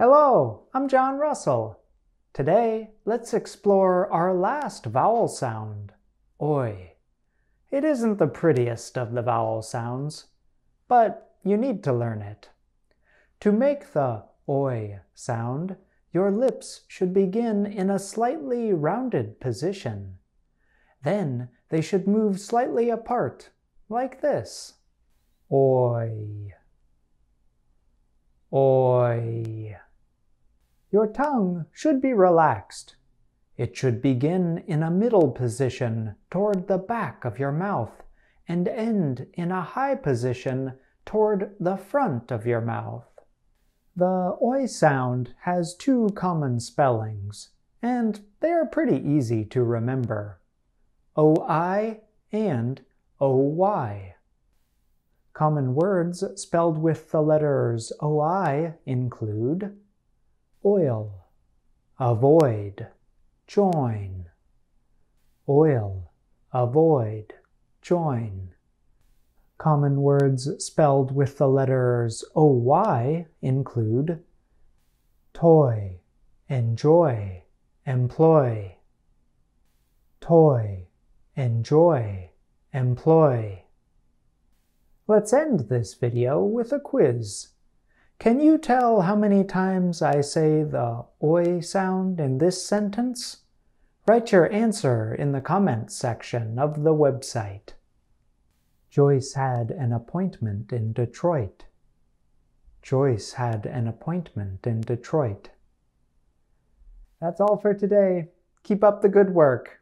Hello, I'm John Russell. Today, let's explore our last vowel sound, oi. It isn't the prettiest of the vowel sounds, but you need to learn it. To make the oi sound, your lips should begin in a slightly rounded position. Then they should move slightly apart, like this. Oi. Oi. Your tongue should be relaxed. It should begin in a middle position toward the back of your mouth and end in a high position toward the front of your mouth. The oi sound has two common spellings, and they are pretty easy to remember. OI and OY. Common words spelled with the letters OI include oil, avoid, join, oil, avoid, join. Common words spelled with the letters OY include toy, enjoy, employ, toy, enjoy, employ. Let's end this video with a quiz. Can you tell how many times I say the oi sound in this sentence? Write your answer in the comments section of the website. Joyce had an appointment in Detroit. Joyce had an appointment in Detroit. That's all for today. Keep up the good work.